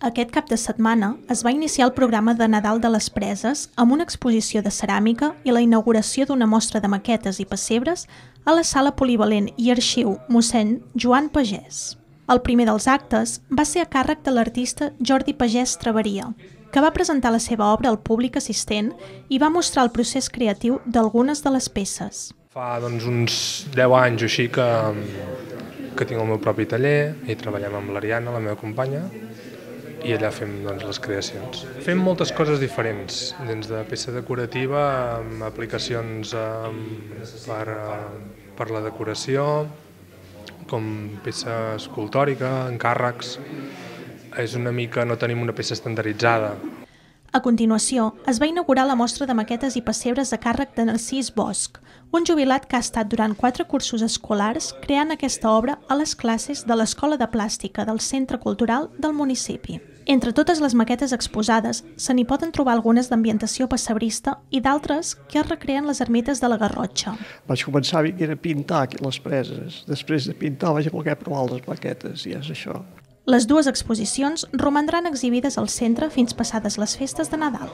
Aquest cap de setmana es va iniciar el programa de Nadal de les Preses amb una exposició de ceràmica i la inauguració d'una mostra de maquetes i pessebres a la sala polivalent i arxiu mossèn Joan Pagès. El primer dels actes va ser a càrrec de l'artista Jordi Pagès Traveria, que va presentar la seva obra al públic assistent i va mostrar el procés creatiu d'algunes de les peces. Fa doncs, uns 10 anys o així que, que tinc el meu propi taller i treballem amb l'Ariana, la meva companya, i allà fem doncs, les creacions. Fem moltes coses diferents, dins de peça decorativa, amb aplicacions um, per, uh, per la decoració, com peça escultòrica, encàrrecs. És una mica, no tenim una peça estandarditzada, a continuació, es va inaugurar la mostra de maquetes i pessebres a càrrec de Narcís Bosch, un jubilat que ha estat durant quatre cursos escolars creant aquesta obra a les classes de l'Escola de Plàstica del Centre Cultural del municipi. Entre totes les maquetes exposades, se n'hi poden trobar algunes d'ambientació pessebrista i d'altres que es recreen les ermites de la Garrotxa. Vaig començar a pintar aquí les preses. Després de pintar vaig voler provar les maquetes i és això. Les dues exposicions romandran exhibides al centre fins passades les festes de Nadal.